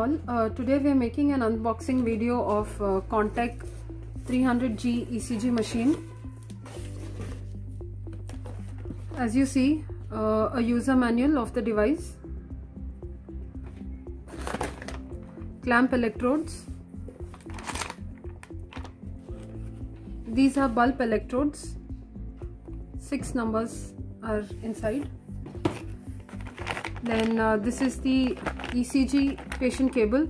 all uh, today we are making an unboxing video of uh, Contec 300G ECG machine. As you see uh, a user manual of the device. Clamp electrodes. These are bulb electrodes. Six numbers are inside. Then uh, this is the ECG patient cable.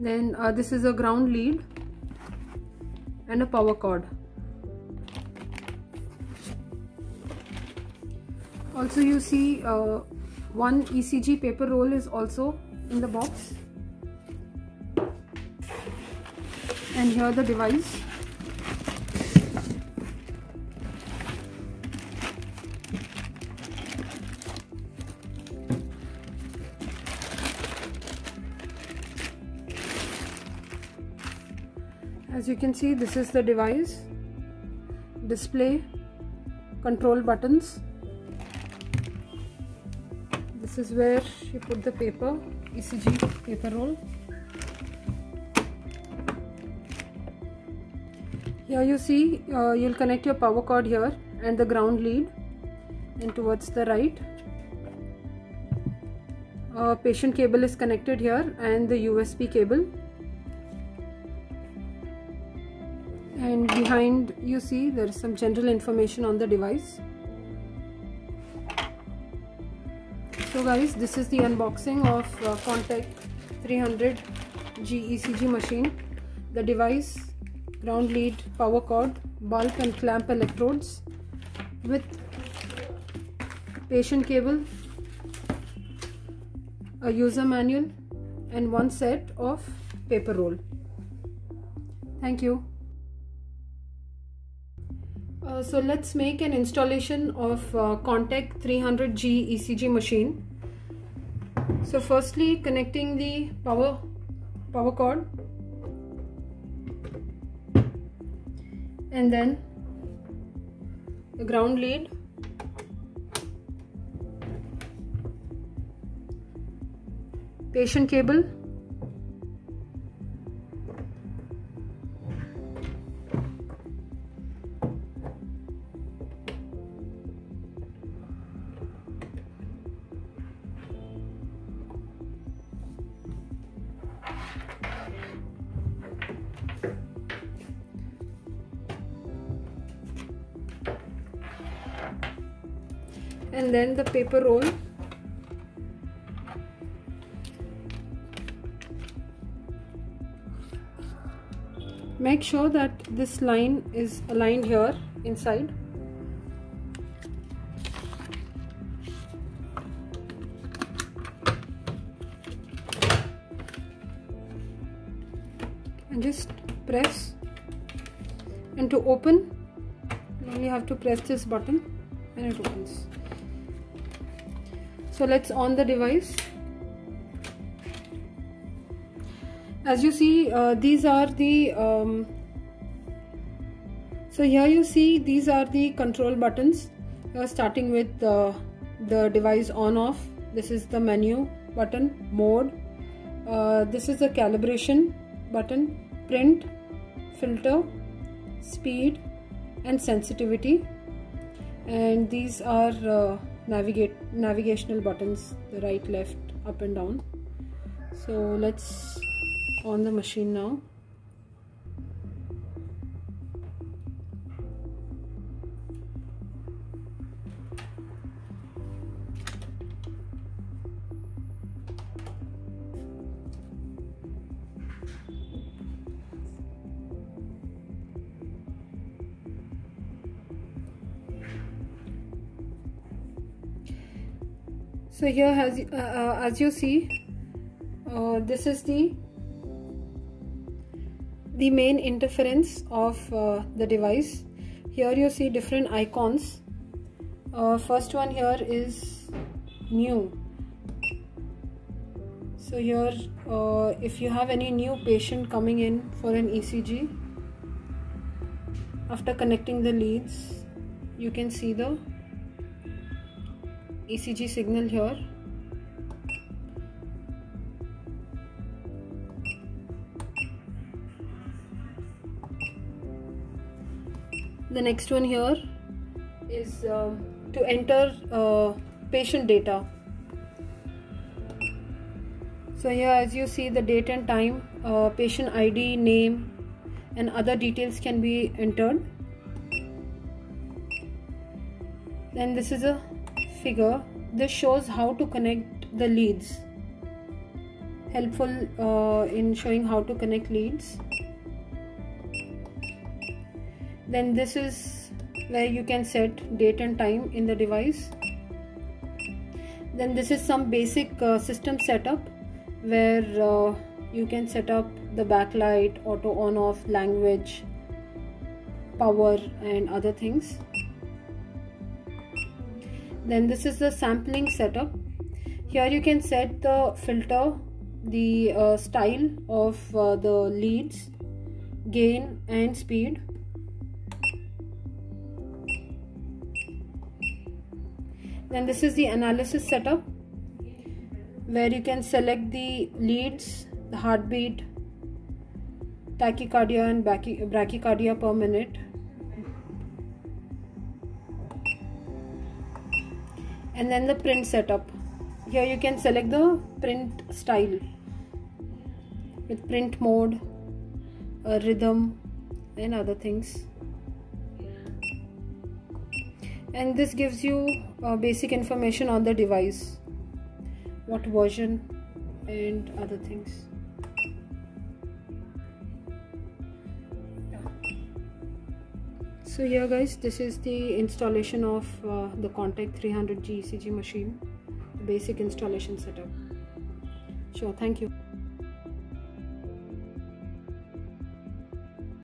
Then uh, this is a ground lead and a power cord. Also you see uh, one ECG paper roll is also in the box. And here the device as you can see this is the device. Display. Control buttons. This is where you put the paper ECG paper roll. Here you see uh, you'll connect your power cord here and the ground lead and towards the right. Uh, patient cable is connected here and the USB cable and behind you see there is some general information on the device. So guys this is the unboxing of uh, Contec 300 GECG machine. The device ground lead power cord bulb and clamp electrodes with patient cable a user manual and one set of paper roll. Thank you uh, so let's make an installation of uh, Contec 300G ECG machine. So firstly connecting the power power cord. And then the ground lead. Patient cable and then the paper roll. Make sure that this line is aligned here inside. And just press. And to open you only have to press this button and it opens so let's on the device. As you see uh, these are the um, so here you see these are the control buttons uh, starting with uh, the device on off. This is the menu button mode. Uh, this is the calibration button print filter speed and sensitivity. And these are uh, navigate navigational buttons the right left up and down. So let's on the machine now so here has uh, uh, as you see uh, this is the the main interference of uh, the device. Here you see different icons. Uh, first one here is new. So here uh, if you have any new patient coming in for an ECG after connecting the leads you can see the ECG signal here. The next one here is uh, to enter uh, patient data. So here as you see the date and time uh, patient id name and other details can be entered. Then this is a figure this shows how to connect the leads. Helpful uh, in showing how to connect leads. Then this is where you can set date and time in the device. Then this is some basic uh, system setup where uh, you can set up the backlight auto on off language power and other things then this is the sampling setup. Here you can set the filter the uh, style of uh, the leads gain and speed. Then this is the analysis setup where you can select the leads the heartbeat tachycardia and bradycardia per minute and then the print setup. Here you can select the print style with print mode rhythm and other things. And this gives you uh, basic information on the device what version and other things so here guys this is the installation of uh, the Contec 300G ECG machine basic installation setup. Sure thank you